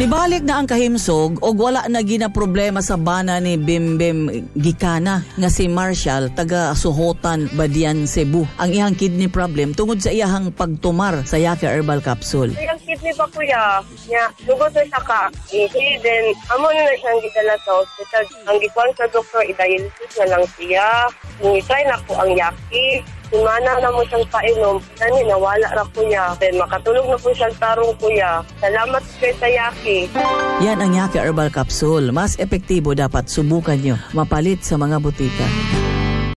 Nibalik na ang kahimsog og wala na gina problema sa bana ni Bimbim Gikana nga si Marshall taga Suhotan, Badian, Cebu. Ang iyang kidney problem tungod sa iyahang pagtumar sa Yaka Herbal Capsule. Ang kidney pa kuya, niya, lugod na siya ka. Ihi, then, amo na na siyang gidala sa hospital. Ang gikuan sa doktor, i-dialysis na lang siya. Nung-try na po ang yaki. Sumana na mo siyang painom. Nani, nawala ra kuya. Then, makatulog na po siyang tarong kuya. Salamat kayo sa yaki. Yan ang Yaka Herbal Capsule. Mas epektibo dapat subukan nyo mapalit sa mga butika.